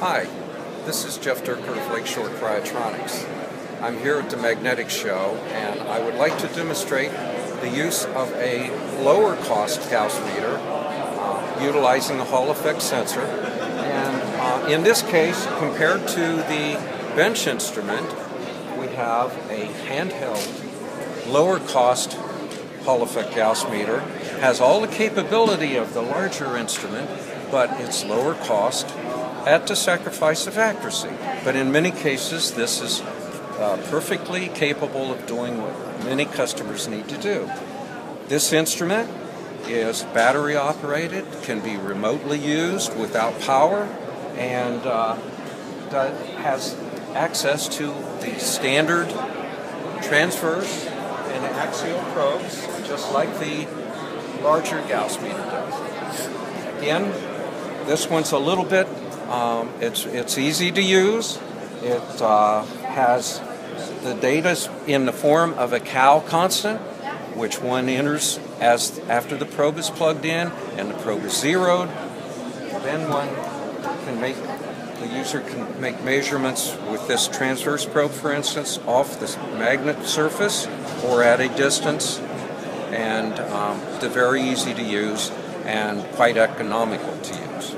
Hi, this is Jeff Dierker of Lakeshore Cryotronics. I'm here at the Magnetic Show and I would like to demonstrate the use of a lower cost Gauss meter uh, utilizing a Hall effect sensor. And uh, in this case, compared to the bench instrument, we have a handheld lower cost Hall effect Gauss meter. Has all the capability of the larger instrument, but it's lower cost at the sacrifice of accuracy. But in many cases, this is uh, perfectly capable of doing what many customers need to do. This instrument is battery operated, can be remotely used without power, and uh, has access to the standard transverse and axial probes, just like the larger Gauss meter does. Again, this one's a little bit um, it's, it's easy to use. It uh, has the data in the form of a cal constant, which one enters as after the probe is plugged in and the probe is zeroed. Then one can make the user can make measurements with this transverse probe, for instance, off the magnet surface or at a distance, and um, they're very easy to use and quite economical to use.